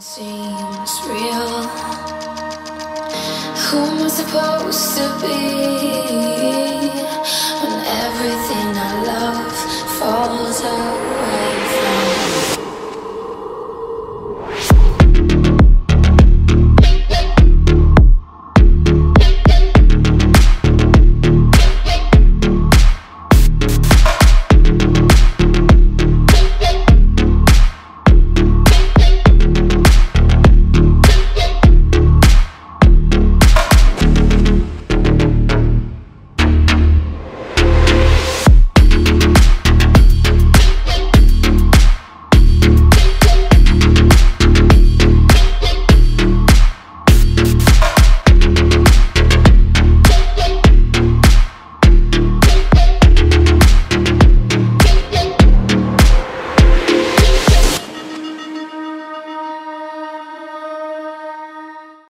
Seems real. Who am I supposed to be?